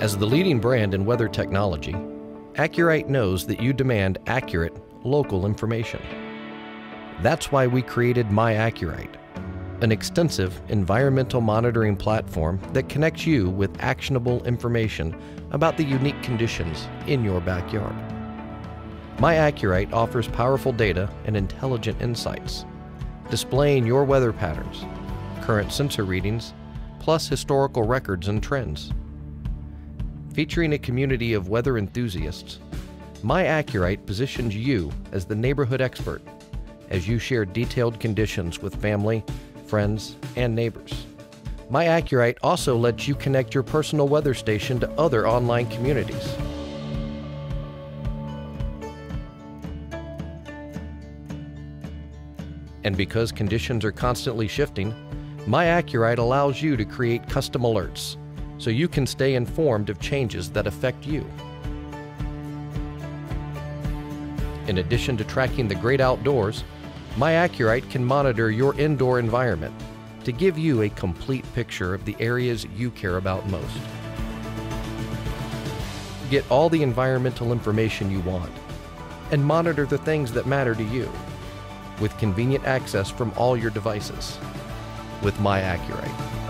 As the leading brand in weather technology, AcuRite knows that you demand accurate, local information. That's why we created My AcuRite, an extensive environmental monitoring platform that connects you with actionable information about the unique conditions in your backyard. My AcuRite offers powerful data and intelligent insights, displaying your weather patterns, current sensor readings, plus historical records and trends. Featuring a community of weather enthusiasts, My AcuRite positions you as the neighborhood expert as you share detailed conditions with family, friends, and neighbors. My AcuRite also lets you connect your personal weather station to other online communities. And because conditions are constantly shifting, My AcuRite allows you to create custom alerts so you can stay informed of changes that affect you. In addition to tracking the great outdoors, My AcuRite can monitor your indoor environment to give you a complete picture of the areas you care about most. Get all the environmental information you want and monitor the things that matter to you with convenient access from all your devices with My AcuRite.